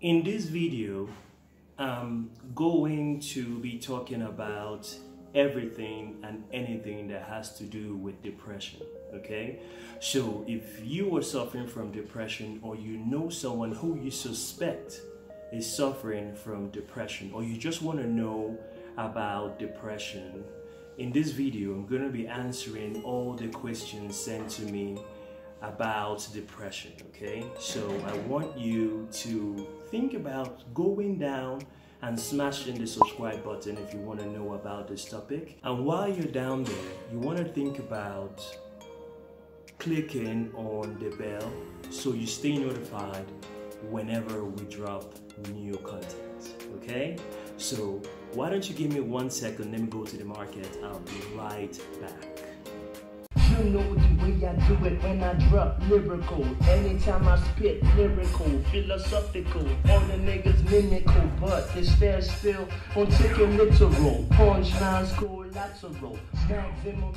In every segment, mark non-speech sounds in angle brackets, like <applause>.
In this video, I'm going to be talking about everything and anything that has to do with depression. Okay, so if you are suffering from depression or you know someone who you suspect is suffering from depression or you just want to know about depression, in this video, I'm going to be answering all the questions sent to me about depression okay? So i want you to think about going down and smashing the subscribe button if you want to know about this topic. And while you're down there you want to think about clicking on the bell so you stay notified whenever we drop new content okay? So why don't you give me one second? Let me go to the market. I'll be right back way I do it when I drop lyrical. Anytime I spit lyrical, philosophical. All the niggas mimical, but they stare still on taking literal. Punchlines collateral. Maximum.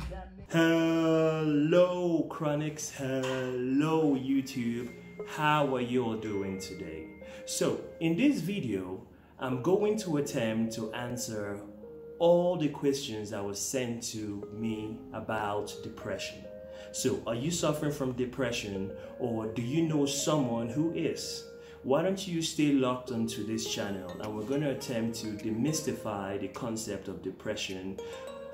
Hello, Chronics. Hello, YouTube. How are you all doing today? So, in this video, I'm going to attempt to answer all the questions that were sent to me about depression. So, are you suffering from depression or do you know someone who is? Why don't you stay locked onto this channel and we're going to attempt to demystify the concept of depression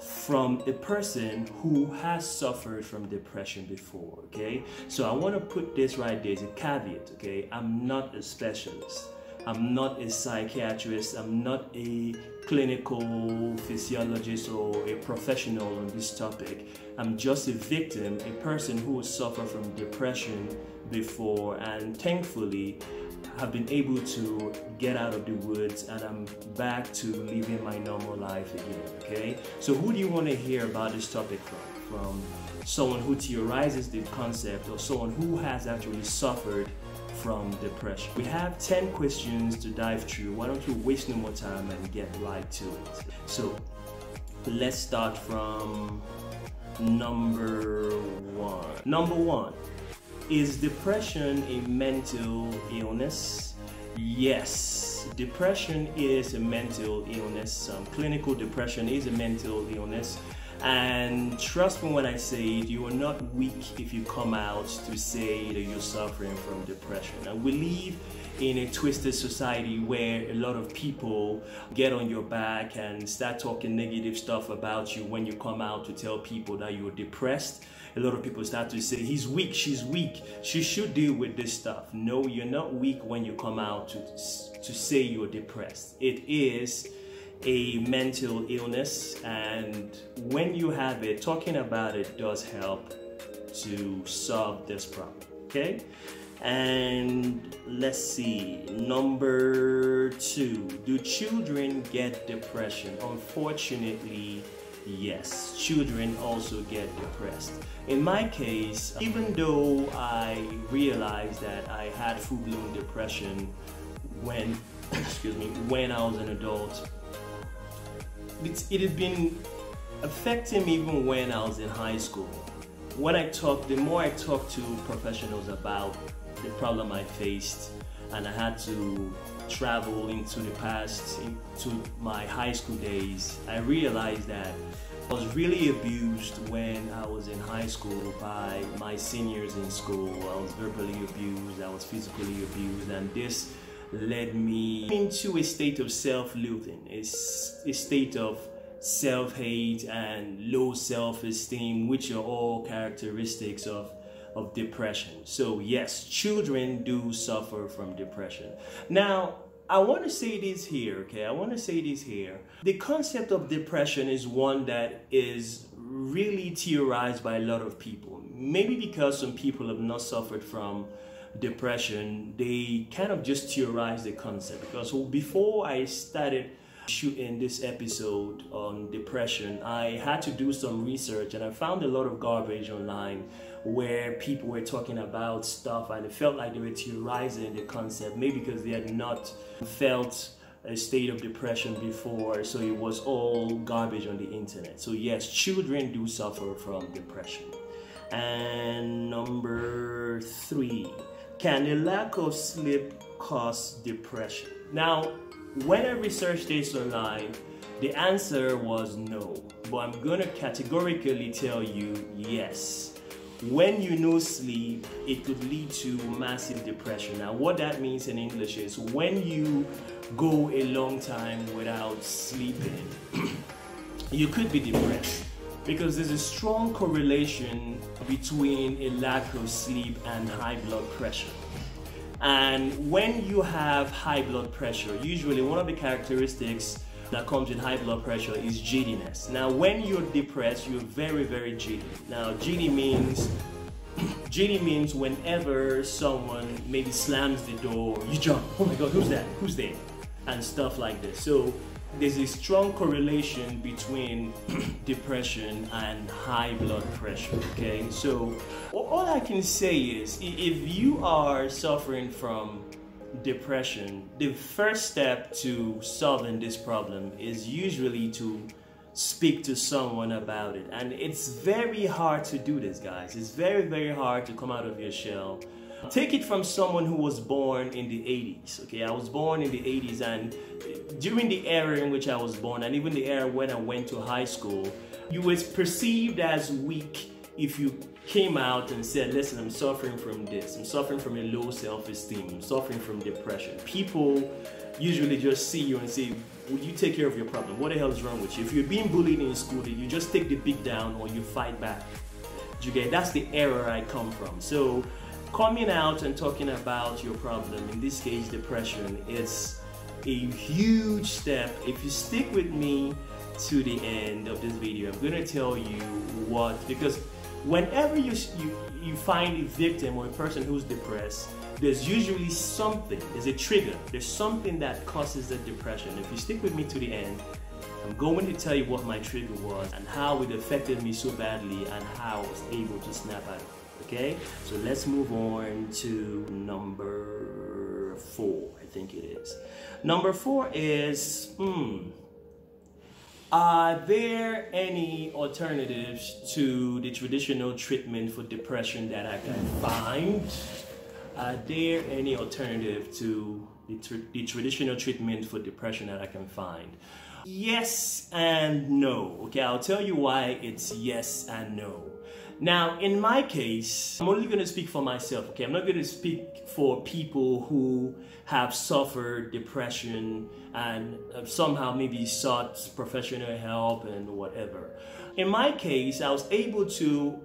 from a person who has suffered from depression before, okay? So I want to put this right there as a caveat, okay? I'm not a specialist. I'm not a psychiatrist, I'm not a clinical physiologist or a professional on this topic. I'm just a victim, a person who suffered from depression before, and thankfully, have been able to get out of the woods and I'm back to living my normal life again. Okay, so who do you want to hear about this topic from? From someone who theorizes the concept or someone who has actually suffered from depression. We have 10 questions to dive through. Why don't you waste no more time and get right to it? So let's start from number one. Number one, is depression a mental illness? Yes, depression is a mental illness. Um, clinical depression is a mental illness. And trust me when I say it, you are not weak if you come out to say that you're suffering from depression. And we live in a twisted society where a lot of people get on your back and start talking negative stuff about you when you come out to tell people that you're depressed. A lot of people start to say, he's weak, she's weak, she should deal with this stuff. No, you're not weak when you come out to, to say you're depressed. It is a mental illness and when you have it talking about it does help to solve this problem okay? And let's see number two do children get depression? Unfortunately yes children also get depressed. In my case even though i realized that i had full-blown depression when <coughs> excuse me when i was an adult it, it had been affecting me even when I was in high school. When I talk, the more I talk to professionals about the problem I faced, and I had to travel into the past, into my high school days, I realized that I was really abused when I was in high school by my seniors in school. I was verbally abused, I was physically abused, and this led me into a state of self-loathing, a, a state of self-hate and low self-esteem, which are all characteristics of of depression. So yes, children do suffer from depression. Now, I want to say this here, okay? I want to say this here. The concept of depression is one that is really theorized by a lot of people. Maybe because some people have not suffered from depression, they kind of just theorize the concept. Because before I started shooting this episode on depression, I had to do some research and I found a lot of garbage online where people were talking about stuff and it felt like they were theorizing the concept, maybe because they had not felt a state of depression before, so it was all garbage on the internet. So, yes, children do suffer from depression. And number three, can a lack of sleep cause depression? Now, when I researched this online, the answer was no, but I'm gonna categorically tell you yes. When you no sleep, it could lead to massive depression. Now, what that means in English is when you go a long time without sleeping, <clears throat> you could be depressed because there's a strong correlation between a lack of sleep and high blood pressure. And when you have high blood pressure, usually one of the characteristics that comes with high blood pressure is jiddiness. Now, when you're depressed, you're very, very jitty. Now, jitty means <clears throat> jitty means whenever someone maybe slams the door, you jump. Oh my God, who's that? Who's there? And stuff like this. So there's a strong correlation between <clears throat> depression and high blood pressure. Okay, so all I can say is if you are suffering from depression, the first step to solving this problem is usually to speak to someone about it. And it's very hard to do this, guys. It's very, very hard to come out of your shell. Take it from someone who was born in the 80s. Okay, I was born in the 80s, and during the era in which I was born, and even the era when I went to high school, you was perceived as weak if you came out and said, listen, I'm suffering from this, I'm suffering from a low self-esteem, I'm suffering from depression. People usually just see you and say, you take care of your problem? What the hell is wrong with you? If you're being bullied in school, you just take the beat down or you fight back. You get? That's the error I come from. So coming out and talking about your problem, in this case depression, is a huge step. If you stick with me to the end of this video, I'm gonna tell you what, because whenever you, you, you find a victim or a person who's depressed, there's usually something, there's a trigger, there's something that causes the depression. If you stick with me to the end, I'm going to tell you what my trigger was and how it affected me so badly and how I was able to snap out of it. Okay, so let's move on to number four, I think it is. Number four is, hmm, are there any alternatives to the traditional treatment for depression that I can find? Are there any alternative to the, tr the traditional treatment for depression that I can find? Yes and no. Okay, I'll tell you why it's yes and no. Now, in my case, I'm only going to speak for myself, okay? I'm not going to speak for people who have suffered depression and uh, somehow maybe sought professional help and whatever. In my case, I was able to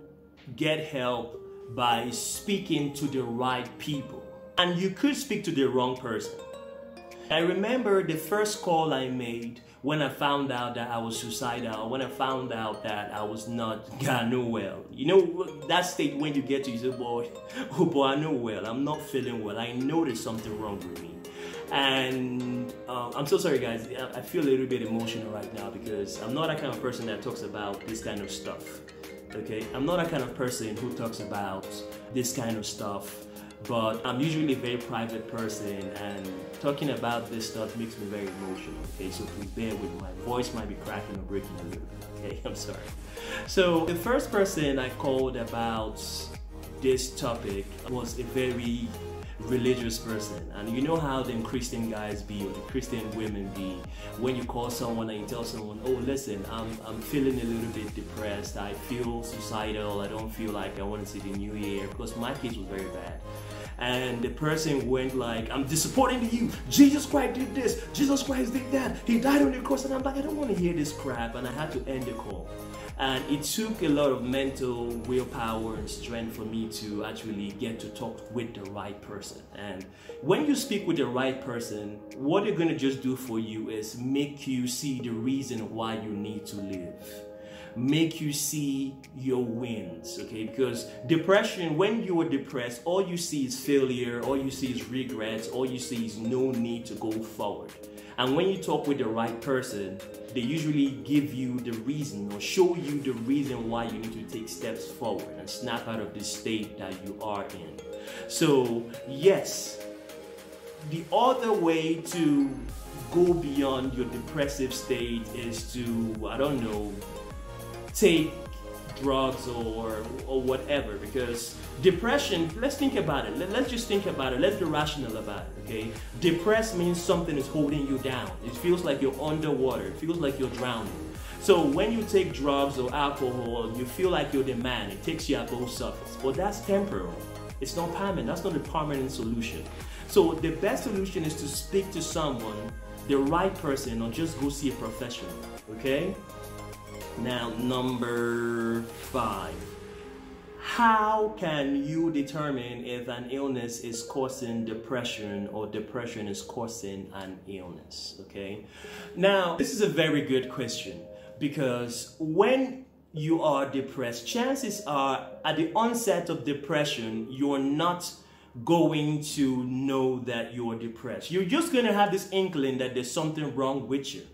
get help by speaking to the right people. And you could speak to the wrong person. I remember the first call I made when I found out that I was suicidal, when I found out that I was not <laughs> God know well. You know that state when you get to you say, boy, <laughs> oh boy, I know well. I'm not feeling well. I know there's something wrong with me. And um, I'm so sorry, guys. I feel a little bit emotional right now because I'm not that kind of person that talks about this kind of stuff. Okay, I'm not that kind of person who talks about this kind of stuff but I'm usually a very private person and talking about this stuff makes me very emotional, okay? So please bear with my voice might be cracking or breaking a little okay? <laughs> I'm sorry. So the first person I called about this topic was a very religious person and you know how them christian guys be or the christian women be when you call someone and you tell someone oh listen i'm, I'm feeling a little bit depressed i feel suicidal i don't feel like i want to see the new year because my case was very bad and the person went like, I'm disappointing to you. Jesus Christ did this. Jesus Christ did that. He died on the cross. And I'm like, I don't want to hear this crap. And I had to end the call. And it took a lot of mental willpower and strength for me to actually get to talk with the right person. And when you speak with the right person, what they're going to just do for you is make you see the reason why you need to live make you see your wins, okay? Because depression, when you are depressed, all you see is failure, all you see is regrets, all you see is no need to go forward. And when you talk with the right person, they usually give you the reason or show you the reason why you need to take steps forward and snap out of the state that you are in. So, yes, the other way to go beyond your depressive state is to, I don't know, take drugs or or whatever because depression let's think about it. Let, us just think about it. Let's be rational about it okay? Depressed means something is holding you down. It feels like you're underwater. It feels like you're drowning. So when you take drugs or alcohol you feel like you're the man. It takes you above surface but that's temporal. It's not permanent. That's not a permanent solution. So the best solution is to speak to someone the right person or just go see a professional okay now, number five. How can you determine if an illness is causing depression or depression is causing an illness? Okay. Now, this is a very good question because when you are depressed, chances are at the onset of depression, you're not going to know that you're depressed. You're just going to have this inkling that there's something wrong with you.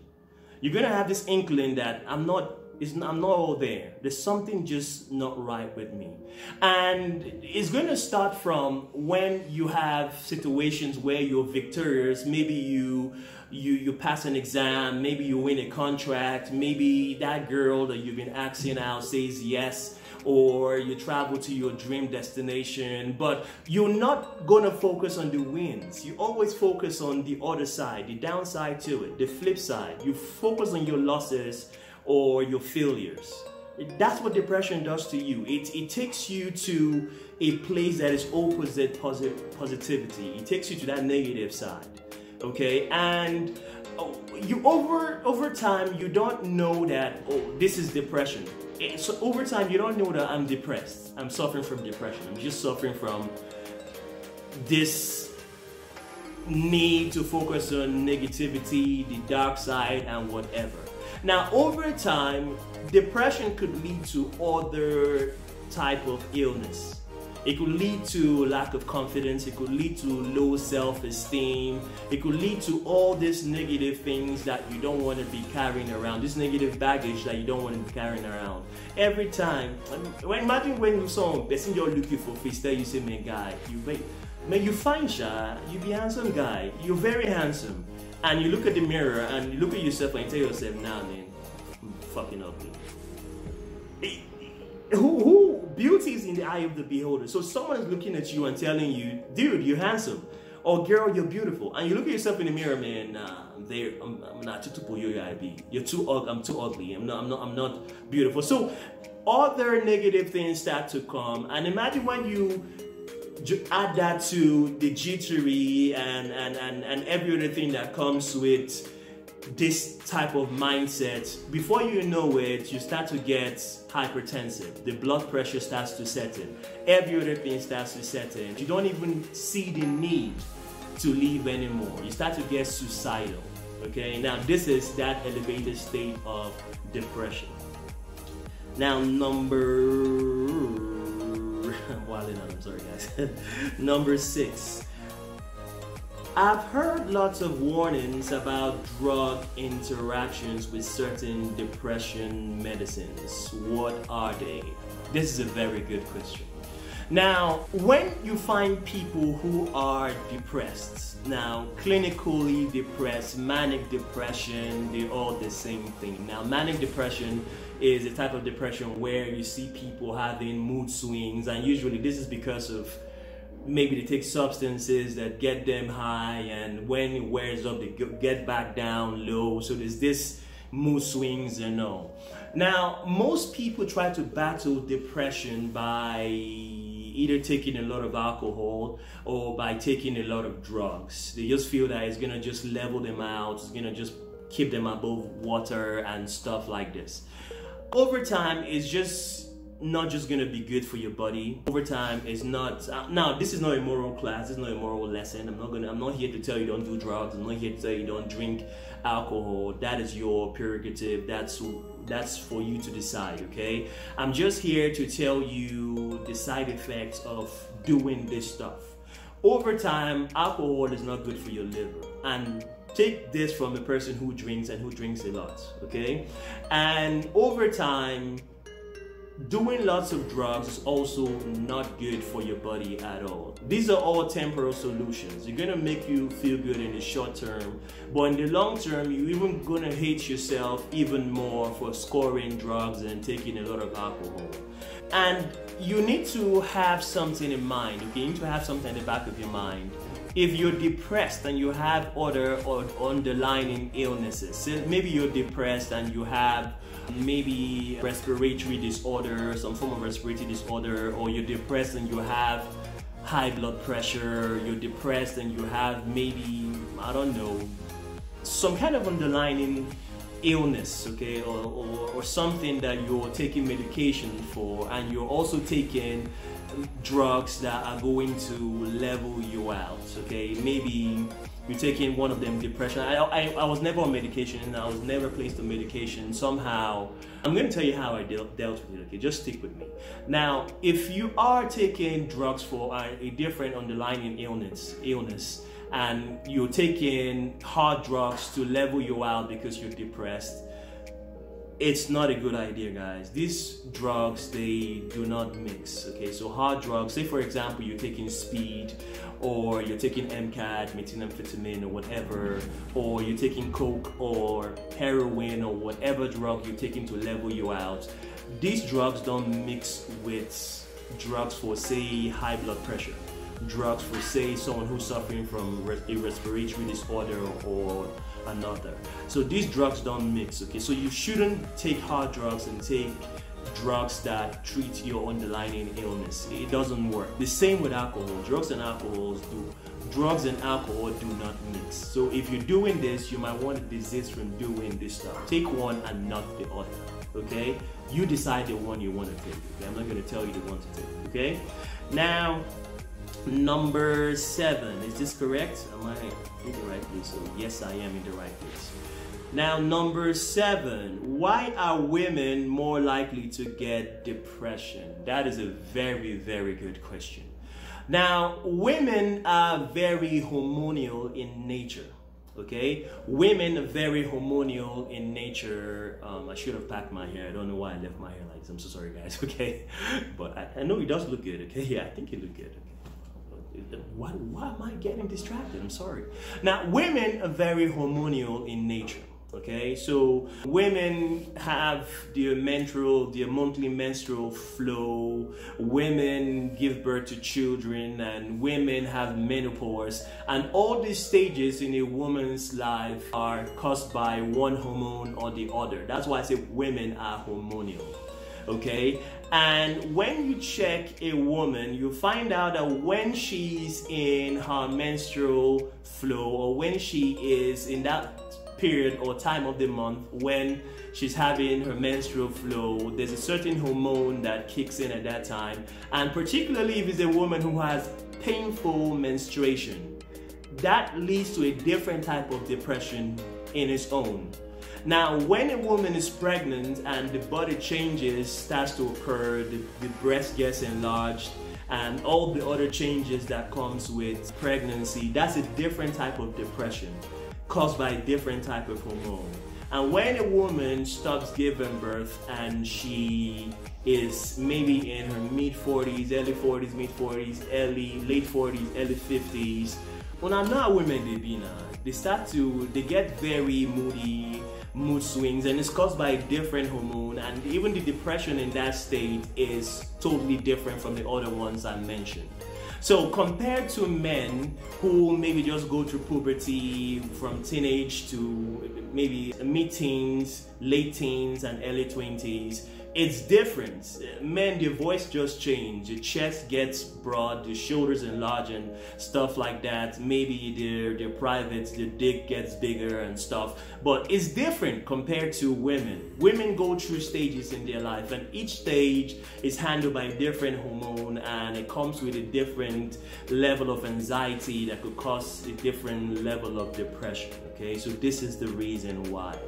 You're going to have this inkling that I'm not it's I'm not all there. There's something just not right with me. And it's going to start from when you have situations where you're victorious. Maybe you you you pass an exam, maybe you win a contract, maybe that girl that you've been asking out says yes or you travel to your dream destination, but you're not gonna focus on the wins. You always focus on the other side, the downside to it, the flip side. You focus on your losses or your failures. That's what depression does to you. It, it takes you to a place that is opposite posit- positivity. It takes you to that negative side. Okay, and oh, you over over time you don't know that oh this is depression. Eh, so over time you don't know that I'm depressed. I'm suffering from depression. I'm just suffering from this need to focus on negativity, the dark side, and whatever. Now, over time, depression could lead to other type of illness. It could lead to lack of confidence. It could lead to low self-esteem. It could lead to all these negative things that you don't want to be carrying around. This negative baggage that you don't want to be carrying around. Every time, when imagine when you saw a person you're looking for face, tell you say, "Man, guy, you wait, man, you fine, sha, you be handsome guy. You're very handsome." And you look at the mirror and you look at yourself and you tell yourself, nah, man, I'm fucking ugly. Who, who, beauty is in the eye of the beholder. So someone is looking at you and telling you, dude, you're handsome. Or girl, you're beautiful. And you look at yourself in the mirror, man, nah, I'm there, I'm, I'm not too be. You're too ugly, I'm too ugly. I'm not, I'm not, I'm not beautiful. So other negative things start to come. And imagine when you add that to the jittery and, and, and, and every other thing that comes with this type of mindset, before you know it, you start to get hypertensive. The blood pressure starts to set in. Every other thing starts to set in. You don't even see the need to live anymore. You start to get suicidal. Okay, now this is that elevated state of depression. Now, number <laughs> I'm sorry guys. <laughs> Number six. I've heard lots of warnings about drug interactions with certain depression medicines. What are they? This is a very good question. Now, when you find people who are depressed, now clinically depressed, manic depression, they're all the same thing. Now, manic depression is a type of depression where you see people having mood swings, and usually this is because of maybe they take substances that get them high, and when it wears up, they get back down low. So there's this mood swings and all. Now, most people try to battle depression by either taking a lot of alcohol or by taking a lot of drugs. They just feel that it's gonna just level them out, it's gonna just keep them above water and stuff like this. Over time it's just not just gonna be good for your body. Over time is not uh, now this is not a moral class this is not a moral lesson. I'm not gonna i'm not here to tell you don't do drugs i'm not here to tell you don't drink alcohol. That is your prerogative that's that's for you to decide okay? I'm just here to tell you the side effects of doing this stuff. Over time alcohol is not good for your liver. And take this from a person who drinks and who drinks a lot, okay? And over time, doing lots of drugs is also not good for your body at all. These are all temporal solutions. They're gonna make you feel good in the short term, but in the long term, you're even gonna hate yourself even more for scoring drugs and taking a lot of alcohol. And you need to have something in mind, okay? You need to have something in the back of your mind if you're depressed and you have other or underlying illnesses, so maybe you're depressed and you have maybe respiratory disorder, some form of respiratory disorder, or you're depressed and you have high blood pressure, you're depressed and you have maybe, I don't know, some kind of underlying illness, okay, or, or, or something that you're taking medication for, and you're also taking drugs that are going to level you out, okay? Maybe you're taking one of them depression. I, I, I was never on medication and I was never placed on medication. Somehow, I'm going to tell you how I dealt, dealt with it, okay? Just stick with me. Now, if you are taking drugs for a, a different underlying illness, illness, and you're taking hard drugs to level you out because you're depressed, it's not a good idea guys. These drugs they do not mix okay? So hard drugs say for example you're taking speed or you're taking MCAD, methamphetamine or whatever or you're taking coke or heroin or whatever drug you're taking to level you out. These drugs don't mix with drugs for say high blood pressure drugs for say someone who's suffering from a respiratory disorder or another. So these drugs don't mix, okay? So you shouldn't take hard drugs and take drugs that treat your underlying illness. It doesn't work. The same with alcohol. Drugs and alcohols do drugs and alcohol do not mix. So if you're doing this, you might want to desist from doing this stuff. Take one and not the other. Okay? You decide the one you want to take. Okay? I'm not going to tell you the one to take. Okay? Now, number seven. Is this correct? Am I in the right place? So yes, I am in the right place. Now, number seven, why are women more likely to get depression? That is a very, very good question. Now, women are very hormonal in nature. Okay, women are very hormonal in nature. Um, I should have packed my hair. I don't know why I left my hair like this. I'm so sorry, guys. <laughs> Okay, but I, I know it does look good. Okay, yeah, I think it looked good. Okay why, why am I getting distracted? I'm sorry. Now, women are very hormonal in nature. Okay, so women have their menstrual, their monthly menstrual flow. Women give birth to children, and women have menopause. And all these stages in a woman's life are caused by one hormone or the other. That's why I say women are hormonal okay? And when you check a woman, you find out that when she's in her menstrual flow or when she is in that period or time of the month when she's having her menstrual flow, there's a certain hormone that kicks in at that time. And particularly if it's a woman who has painful menstruation, that leads to a different type of depression in its own. Now, when a woman is pregnant and the body changes starts to occur, the, the breast gets enlarged, and all the other changes that comes with pregnancy, that's a different type of depression caused by a different type of hormone. And when a woman stops giving birth and she is maybe in her mid 40s, early 40s, mid 40s, early late 40s, early 50s, when I'm not women they be now, they start to they get very moody, mood swings and it's caused by a different hormone and even the depression in that state is totally different from the other ones I mentioned. So compared to men who maybe just go through puberty from teenage to maybe mid-teens, late teens and early 20s, it's different. Men, your voice just change. Your chest gets broad, your shoulders enlarge and stuff like that. Maybe their their privates, their dick gets bigger and stuff. But it's different compared to women. Women go through stages in their life, and each stage is handled by a different hormone, and it comes with a different level of anxiety that could cause a different level of depression. Okay, so this is the reason why.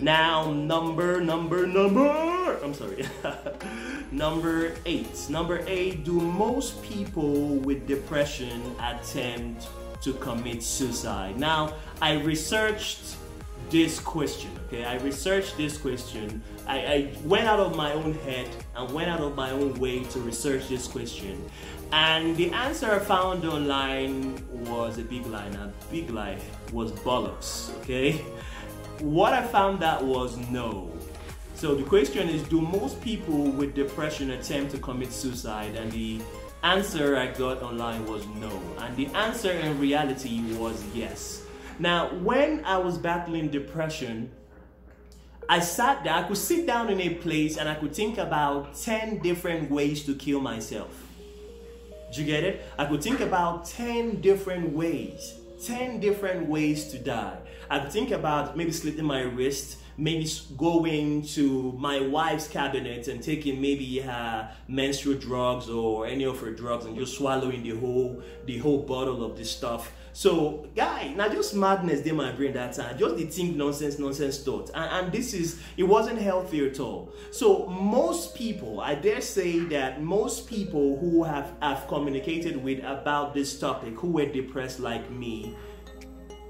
Now, number, number, number, I'm sorry. <laughs> number eight. Number eight, do most people with depression attempt to commit suicide? Now, I researched this question. Okay, I researched this question. I, I, went out of my own head and went out of my own way to research this question. And the answer I found online was a big lie. Now, big lie was bollocks. Okay, what I found out was no. So the question is, do most people with depression attempt to commit suicide? And the answer I got online was no. And the answer in reality was yes. Now, when I was battling depression, I sat there, I could sit down in a place and I could think about 10 different ways to kill myself. Do you get it? I could think about 10 different ways, 10 different ways to die. I could think about maybe slitting my wrist, maybe going to my wife's cabinet and taking maybe her menstrual drugs or any of her drugs and just swallowing the whole the whole bottle of this stuff. So guy now just madness in my brain that time. Just the think nonsense nonsense thought and, and this is it wasn't healthy at all. So most people i dare say that most people who have have communicated with about this topic who were depressed like me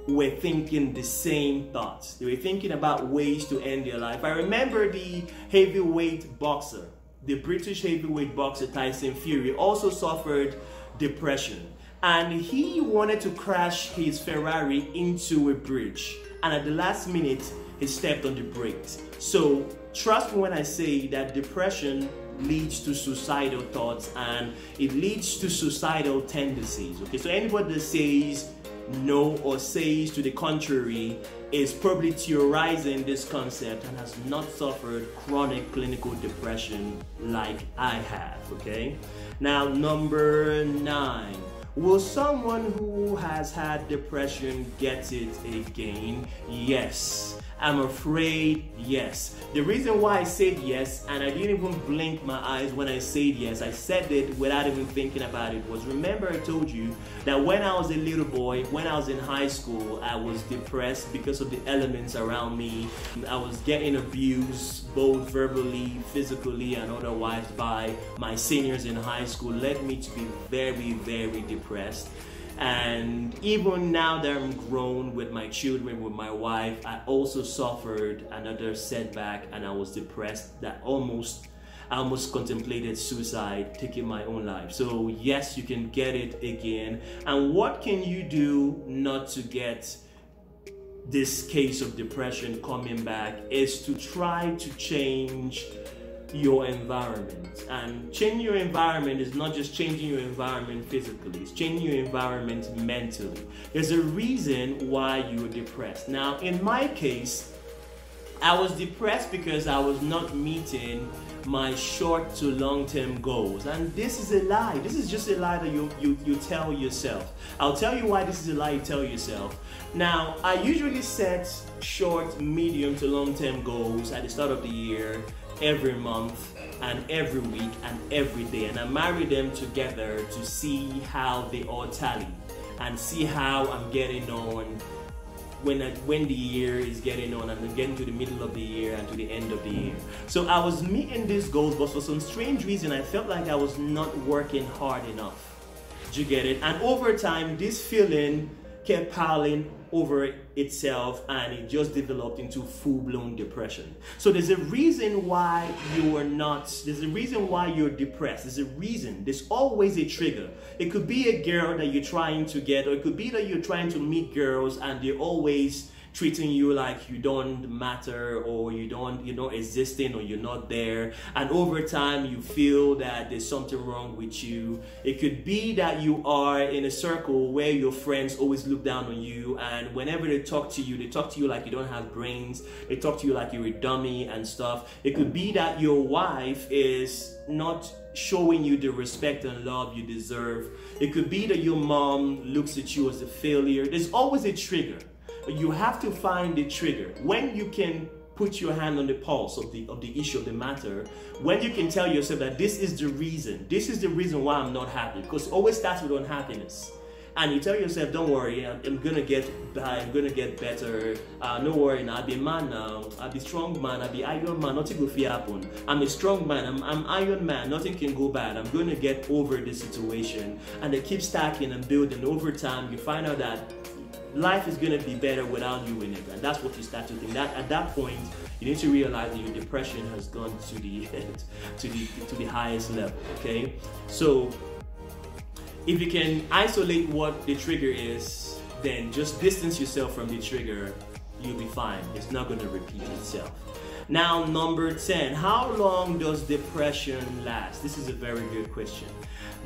were thinking the same thoughts. They were thinking about ways to end their life. I remember the heavyweight boxer, the British heavyweight boxer Tyson Fury, also suffered depression. And he wanted to crash his Ferrari into a bridge. And at the last minute, he stepped on the brakes. So trust me when I say that depression leads to suicidal thoughts and it leads to suicidal tendencies. Okay, so anybody that says no or says to the contrary is probably theorizing this concept and has not suffered chronic clinical depression like I have, okay? Now, number nine. Will someone who has had depression get it again? Yes. I'm afraid yes. The reason why I said yes, and I didn't even blink my eyes when I said yes, I said it without even thinking about it, was remember I told you that when I was a little boy, when I was in high school, I was depressed because of the elements around me. I was getting abused both verbally, physically, and otherwise by my seniors in high school, led me to be very, very depressed. And even now that I'm grown with my children, with my wife, I also suffered another setback and I was depressed that almost I almost contemplated suicide, taking my own life. So yes, you can get it again. And what can you do not to get this case of depression coming back is to try to change your environment. And changing your environment is not just changing your environment physically, it's changing your environment mentally. There's a reason why you're depressed. Now, in my case, I was depressed because I was not meeting my short to long term goals. And this is a lie. This is just a lie that you, you, you tell yourself. I'll tell you why this is a lie you tell yourself. Now, I usually set short, medium to long term goals at the start of the year every month and every week and every day and I marry them together to see how they all tally and see how I'm getting on when I, when the year is getting on and getting to the middle of the year and to the end of the year. So I was meeting these goals, but for some strange reason, I felt like I was not working hard enough. Do you get it? And over time, this feeling kept piling over itself and it just developed into full-blown depression. So there's a reason why you are not, there's a reason why you're depressed. There's a reason. There's always a trigger. It could be a girl that you're trying to get or it could be that you're trying to meet girls and they're always treating you like you don't matter or you don't you're not existing or you're not there. And over time you feel that there's something wrong with you. It could be that you are in a circle where your friends always look down on you and whenever they talk to you they talk to you like you don't have brains. They talk to you like you're a dummy and stuff. It could be that your wife is not showing you the respect and love you deserve. It could be that your mom looks at you as a failure. There's always a trigger you have to find the trigger. When you can put your hand on the pulse of the of the issue of the matter, when you can tell yourself that this is the reason, this is the reason why I'm not happy, because always starts with unhappiness. And you tell yourself, don't worry, I'm, I'm gonna get I'm gonna get better. Uh, no worry, now, I'll be a man now. I'll be strong man, I'll be Iron Man, nothing will happen. I'm a strong man, I'm, I'm Iron Man, nothing can go bad. I'm gonna get over this situation. And they keep stacking and building over time. You find out that life is gonna be better without you in it, and that's what you start to think. That at that point, you need to realize that your depression has gone to the <laughs> to the to the highest level. Okay, so if you can isolate what the trigger is, then just distance yourself from the trigger. You'll be fine. It's not gonna repeat itself. Now, number 10, how long does depression last? This is a very good question.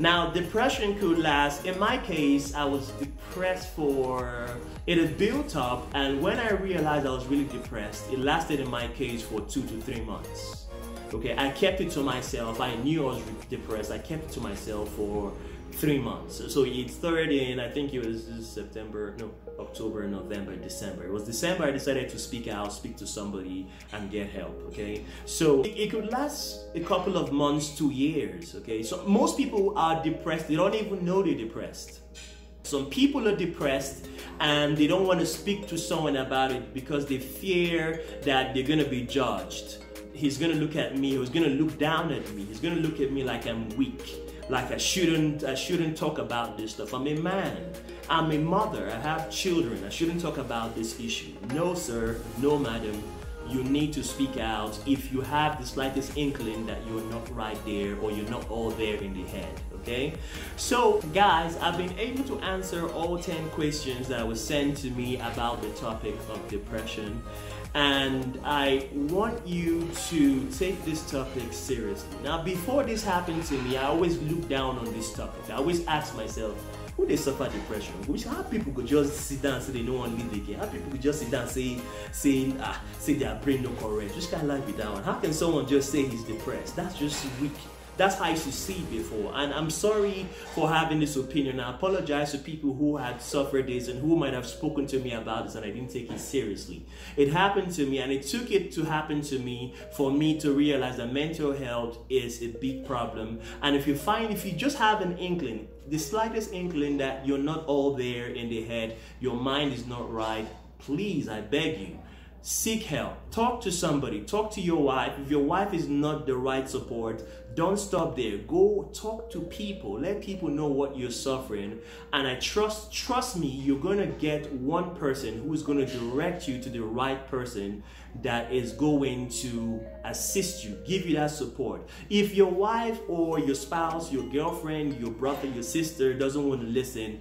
Now, depression could last, in my case, I was depressed for, it had built up, and when I realized I was really depressed, it lasted in my case for two to three months. Okay, I kept it to myself. I knew I was depressed. I kept it to myself for three months. So it started in, I think it was September, no, October, November, December. It was December I decided to speak out, speak to somebody and get help, okay? So it, it could last a couple of months, two years, okay? So most people are depressed, they don't even know they're depressed. Some people are depressed and they don't want to speak to someone about it because they fear that they're going to be judged. He's going to look at me, he's going to look down at me, he's going to look at me like I'm weak like I shouldn't I shouldn't talk about this stuff. I'm a man. I'm a mother. I have children. I shouldn't talk about this issue. No, sir. No, madam. You need to speak out if you have the slightest inkling that you're not right there or you're not all there in the head. Okay? So, guys, I've been able to answer all 10 questions that were sent to me about the topic of depression and I want you to take this topic seriously. Now, before this happened to me, I always look down on this topic. I always ask myself, who they suffer depression? Which how people could just sit down and say they don't want to live again? How people could just sit down and say saying ah say their brain no correct? Which of life be that one? How can someone just say he's depressed? That's just weak. That's how used to see before. And I'm sorry for having this opinion. I apologize to people who had suffered this and who might have spoken to me about this and I didn't take it seriously. It happened to me and it took it to happen to me for me to realize that mental health is a big problem. And if you find, if you just have an inkling, the slightest inkling that you're not all there in the head, your mind is not right, please, I beg you, seek help. Talk to somebody. Talk to your wife. If your wife is not the right support, don't stop there. Go talk to people. Let people know what you're suffering. And I trust, trust me, you're to get one person who is to direct you to the right person that is going to assist you, give you that support. If your wife or your spouse, your girlfriend, your brother, your sister doesn't want to listen,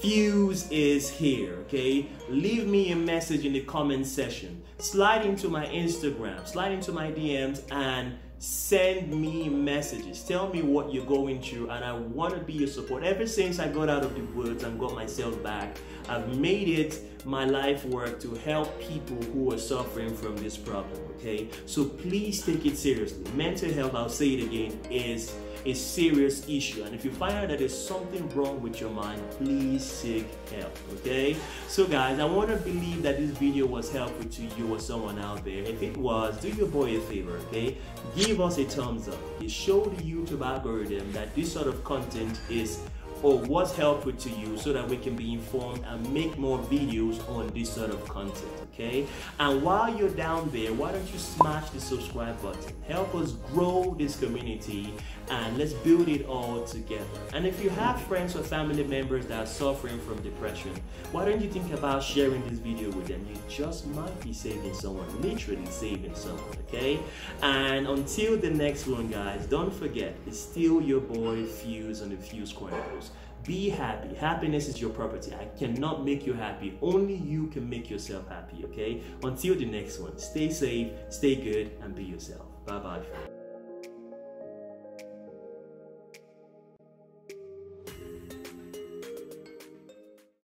Fuse is here, okay? Leave me a message in the comment section. Slide into my Instagram, slide into my DMs, and send me messages. Tell me what you're going through, and I want to be your support. Ever since I got out of the woods and got myself back, I've made it my life work to help people who are suffering from this problem, okay? So please take it seriously. Mental health, I'll say it again, is a serious issue. And if you find out that there's something wrong with your mind, please seek help. Okay? So guys, I want to believe that this video was helpful to you or someone out there. If it was, do your boy a favor, okay? Give us a thumbs up. It show the YouTube algorithm that this sort of content is or what's helpful to you so that we can be informed and make more videos on this sort of content okay? And while you're down there why don't you smash the subscribe button? Help us grow this community and let's build it all together. And if you have friends or family members that are suffering from depression why don't you think about sharing this video with them? You just might be saving someone literally saving someone okay? And until the next one guys don't forget it's still your boy fuse on the fuse chronicles be happy. Happiness is your property. I cannot make you happy. Only you can make yourself happy, okay? Until the next one, stay safe, stay good, and be yourself. Bye bye.